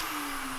Peace.